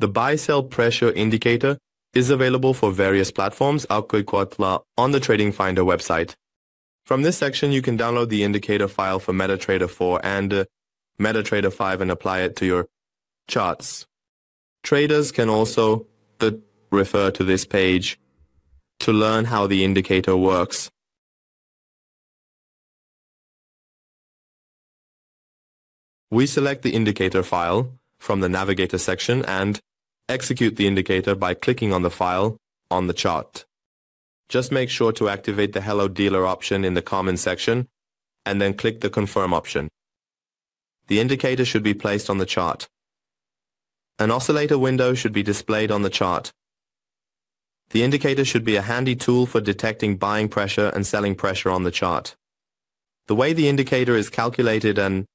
The buy-sell pressure indicator is available for various platforms on the Trading Finder website. From this section, you can download the indicator file for MetaTrader 4 and uh, MetaTrader 5 and apply it to your charts. Traders can also refer to this page to learn how the indicator works. We select the indicator file from the navigator section and execute the indicator by clicking on the file on the chart. Just make sure to activate the Allow DLL option in the Common section and then click the Confirm option. The indicator should be placed on the chart. An oscillator window should be displayed on the chart. The indicator should be a handy tool for detecting buying pressure and selling pressure on the chart. The way the indicator is calculated and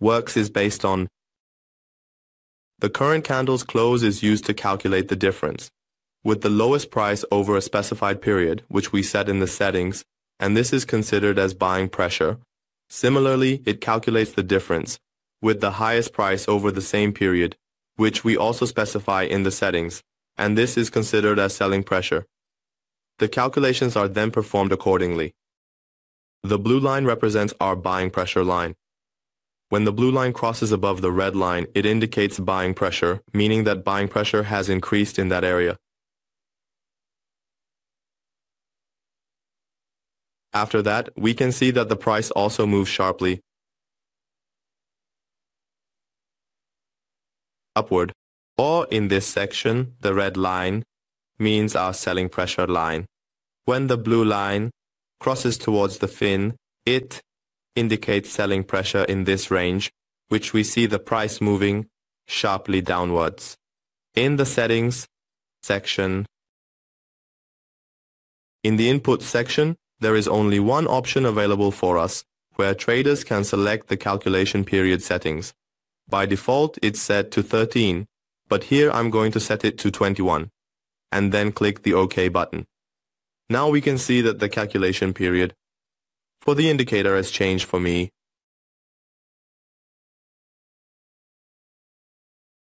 works is based on the current candle's close is used to calculate the difference with the lowest price over a specified period, which we set in the settings, and this is considered as buying pressure. Similarly, it calculates the difference with the highest price over the same period, which we also specify in the settings, and this is considered as selling pressure. The calculations are then performed accordingly. The blue line represents our buying pressure line. When the blue line crosses above the red line, it indicates buying pressure, meaning that buying pressure has increased in that area. After that, we can see that the price also moves sharply upward. Or in this section, the red line means our selling pressure line. When the blue line crosses towards the fin, it indicates selling pressure in this range, which we see the price moving sharply downwards. In the settings section, in the input section, there is only one option available for us, where traders can select the calculation period settings. By default, it's set to 13, but here I'm going to set it to 21, and then click the OK button. Now we can see that the calculation period for the indicator has changed for me.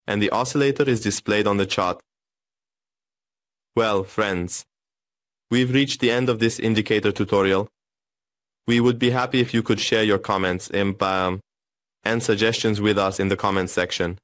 And the oscillator is displayed on the chart. Well, friends, we've reached the end of this indicator tutorial. We would be happy if you could share your comments and, um, and suggestions with us in the comments section.